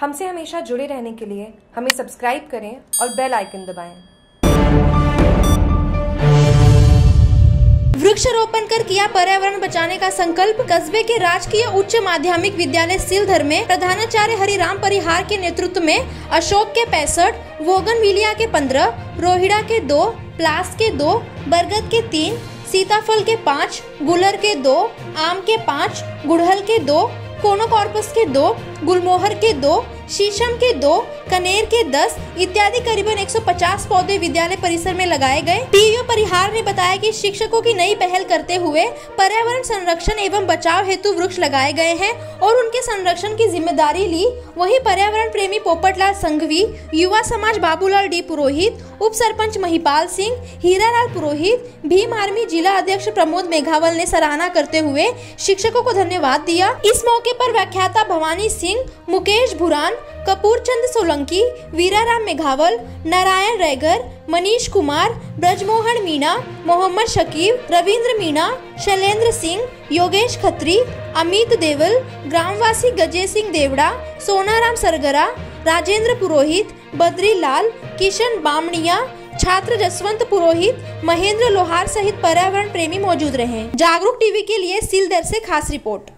हमसे हमेशा जुड़े रहने के लिए हमें सब्सक्राइब करें और बेल आइकन दबाएँ। वृक्षारोपण कर किया पर्यावरण बचाने का संकल्प, कस्बे के राजकीय उच्च माध्यमिक विद्यालय सिलधर में प्रधानाचार्य हरिराम परिहार के नेतृत्व में अशोक के पैंसठ, वोगन विलिया के पंद्रह, रोहिड़ा के दो, प्लास के दो, बरगद के तीन, सीताफल के पाँच, गुलर के दो, आम के पाँच, गुड़हल के दो कोनोकॉर्पस के दो गुलमोहर के दो शीशम के दो, कनेर के 10 इत्यादि करीबन 150 पौधे विद्यालय परिसर में लगाए गए। पीयू परिहार ने बताया कि शिक्षकों की नई पहल करते हुए पर्यावरण संरक्षण एवं बचाव हेतु वृक्ष लगाए गए हैं और उनके संरक्षण की ज़िम्मेदारी ली। वही पर्यावरण प्रेमी पोपटलाल संघवी, युवा समाज बाबूलाल डी पुरोहित, उप सरपंच महिपाल सिंह, हीरालाल पुरोहित, भीम आर्मी जिला अध्यक्ष प्रमोद मेघावल ने सराहना करते हुए शिक्षकों को धन्यवाद दिया। इस मौके पर व्याख्याता भवानी सिंह, मुकेश भुरान कपूर चंद सोलंकी, वीराराम मेघावल, नारायण रैगर, मनीष कुमार, ब्रजमोहन मीणा, मोहम्मद शकीब, रविंद्र मीणा, शैलेंद्र सिंह, योगेश खत्री, अमित देवल, ग्रामवासी गजय सिंह देवड़ा, सोनाराम सरगरा, राजेंद्र पुरोहित, बद्री लाल, किशन बामणिया, छात्र जसवंत पुरोहित, महेंद्र लोहार सहित पर्यावरण प्रेमी मौजूद रहे। जागरूक टीवी के लिए सिलदर से खास रिपोर्ट।